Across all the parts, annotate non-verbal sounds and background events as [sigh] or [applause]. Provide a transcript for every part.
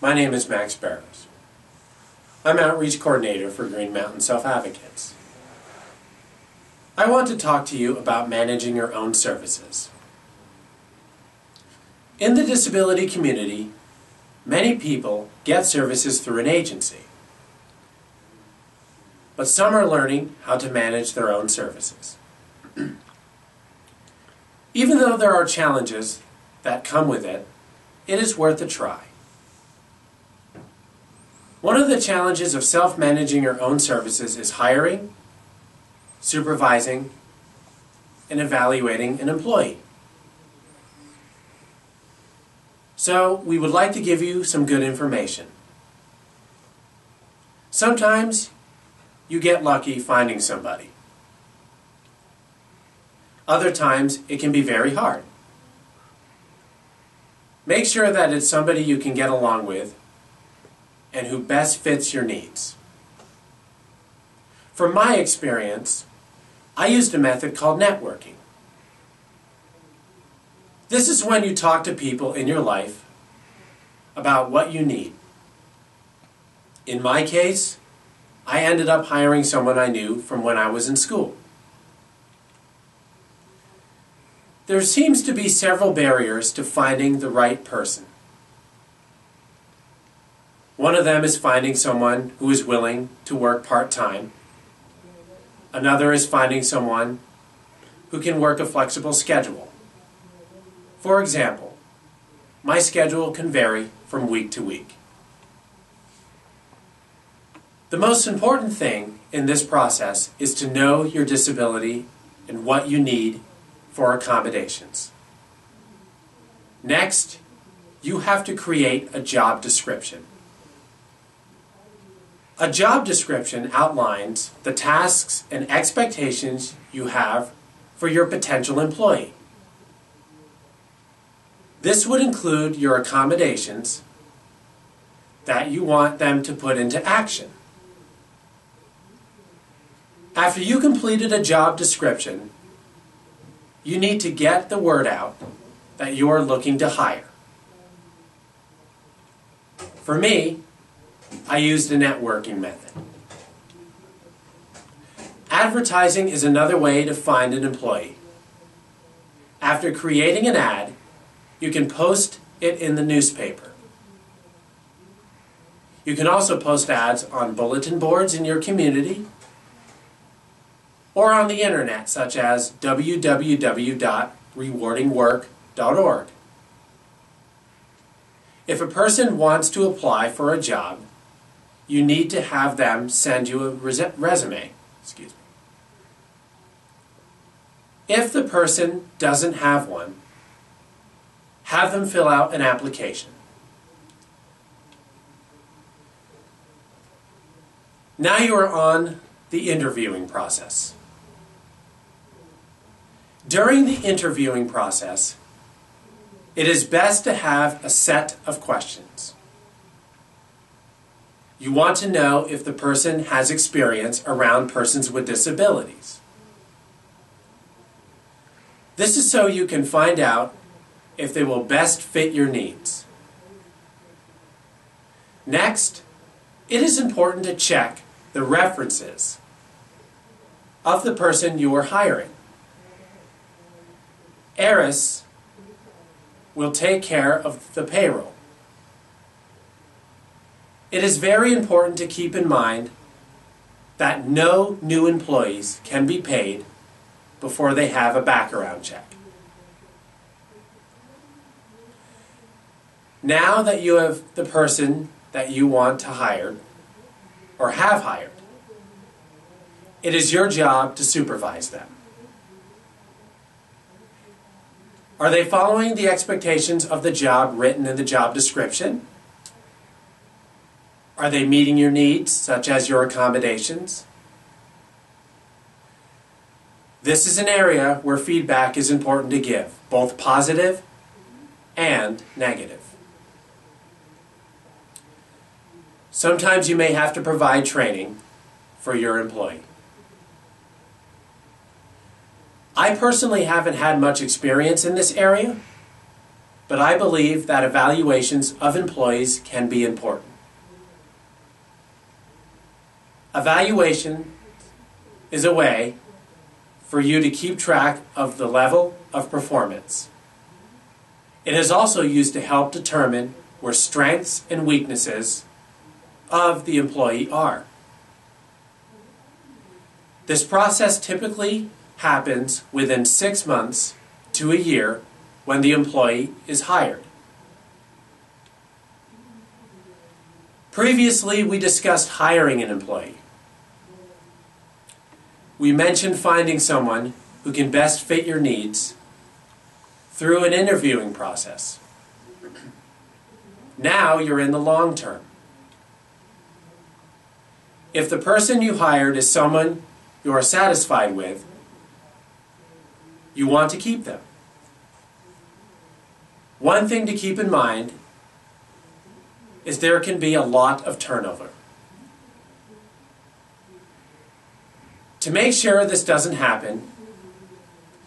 My name is Max Barrows. I'm Outreach Coordinator for Green Mountain Self Advocates. I want to talk to you about managing your own services. In the disability community, many people get services through an agency, but some are learning how to manage their own services. [clears throat] Even though there are challenges that come with it, it is worth a try. One of the challenges of self-managing your own services is hiring, supervising, and evaluating an employee. So we would like to give you some good information. Sometimes you get lucky finding somebody. Other times it can be very hard. Make sure that it's somebody you can get along with and who best fits your needs. From my experience, I used a method called networking. This is when you talk to people in your life about what you need. In my case, I ended up hiring someone I knew from when I was in school. There seems to be several barriers to finding the right person. One of them is finding someone who is willing to work part-time. Another is finding someone who can work a flexible schedule. For example, my schedule can vary from week to week. The most important thing in this process is to know your disability and what you need for accommodations. Next, you have to create a job description. A job description outlines the tasks and expectations you have for your potential employee. This would include your accommodations that you want them to put into action. After you completed a job description, you need to get the word out that you are looking to hire. For me, I used a networking method. Advertising is another way to find an employee. After creating an ad, you can post it in the newspaper. You can also post ads on bulletin boards in your community or on the internet, such as www.rewardingwork.org. If a person wants to apply for a job, you need to have them send you a resume. Excuse me. If the person doesn't have one, have them fill out an application. Now you are on the interviewing process. During the interviewing process, it is best to have a set of questions. You want to know if the person has experience around persons with disabilities. This is so you can find out if they will best fit your needs. Next, it is important to check the references of the person you are hiring. ARIS will take care of the payroll. It is very important to keep in mind that no new employees can be paid before they have a background check. Now that you have the person that you want to hire or have hired, it is your job to supervise them. Are they following the expectations of the job written in the job description? Are they meeting your needs, such as your accommodations? This is an area where feedback is important to give, both positive and negative. Sometimes you may have to provide training for your employee. I personally haven't had much experience in this area, but I believe that evaluations of employees can be important. Evaluation is a way for you to keep track of the level of performance. It is also used to help determine where strengths and weaknesses of the employee are. This process typically happens within six months to a year when the employee is hired. Previously, we discussed hiring an employee. We mentioned finding someone who can best fit your needs through an interviewing process. Now you're in the long term. If the person you hired is someone you are satisfied with, you want to keep them. One thing to keep in mind is there can be a lot of turnover. To make sure this doesn't happen,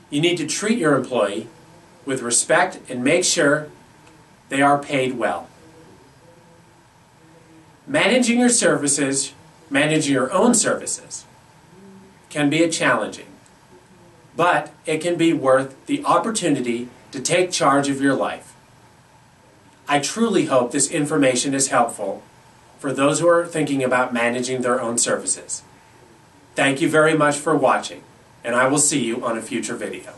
you need to treat your employee with respect and make sure they are paid well. Managing your services, managing your own services, can be a challenging, but it can be worth the opportunity to take charge of your life. I truly hope this information is helpful for those who are thinking about managing their own services. Thank you very much for watching, and I will see you on a future video.